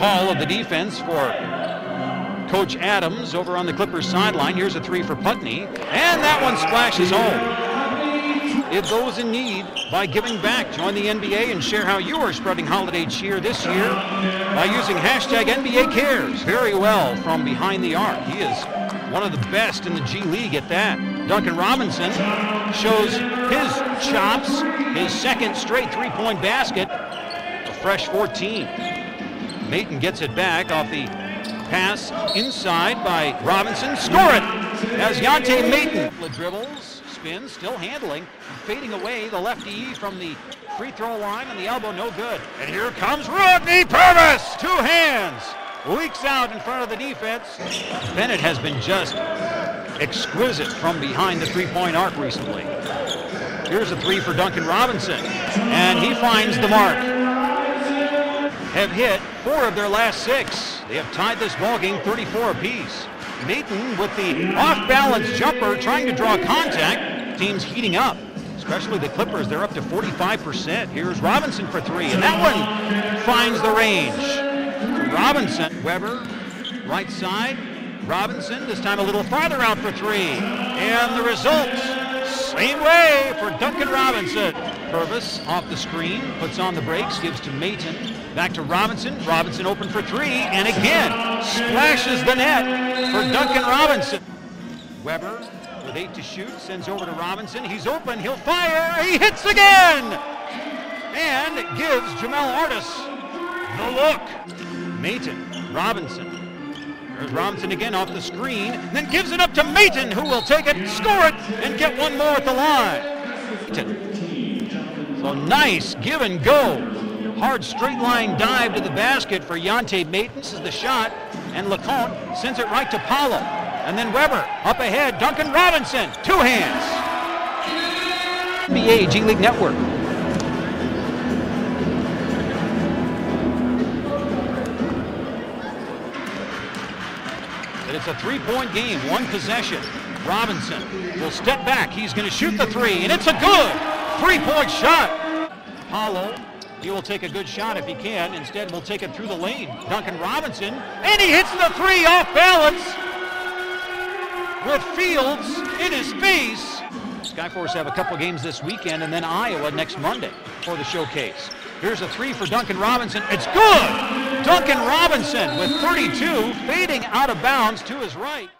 call of the defense for Coach Adams over on the Clippers sideline. Here's a three for Putney, and that one splashes home. If those in need by giving back, join the NBA and share how you are spreading holiday cheer this year by using hashtag NBA Cares. Very well from behind the arc. He is one of the best in the G League at that. Duncan Robinson shows his chops, his second straight three-point basket, a fresh 14. Maten gets it back off the pass inside by Robinson. Score it as Yante Maten dribbles, spins, still handling, fading away the lefty from the free throw line and the elbow no good. And here comes Rodney Purvis, two hands, leaks out in front of the defense. Bennett has been just exquisite from behind the three-point arc recently. Here's a three for Duncan Robinson, and he finds the mark. Have hit four of their last six. They have tied this ball game 34 apiece. Maten with the off-balance jumper trying to draw contact. Teams heating up, especially the Clippers. They're up to 45%. Here's Robinson for three, and that one finds the range. Robinson, Weber, right side. Robinson, this time a little farther out for three. And the results, same way for Duncan Robinson. Purvis off the screen, puts on the brakes, gives to Maten. Back to Robinson. Robinson open for three, and again, splashes the net for Duncan Robinson. Weber with eight to shoot, sends over to Robinson. He's open, he'll fire, he hits again! And gives Jamel Artis the look. Maten, Robinson. There's Robinson again off the screen, then gives it up to Maten, who will take it, score it, and get one more at the line. Maten. So nice give and go. Hard straight line dive to the basket for Yante Maten. This is the shot, and LeConte sends it right to Paolo. And then Weber up ahead. Duncan Robinson, two hands. NBA G League Network. And it's a three-point game, one possession. Robinson will step back. He's going to shoot the three, and it's a good three-point shot. Paolo, he will take a good shot if he can. Instead, we'll take it through the lane. Duncan Robinson, and he hits the three off balance with Fields in his face. Skyforce have a couple games this weekend and then Iowa next Monday for the showcase. Here's a three for Duncan Robinson. It's good! Duncan Robinson with 32, fading out of bounds to his right.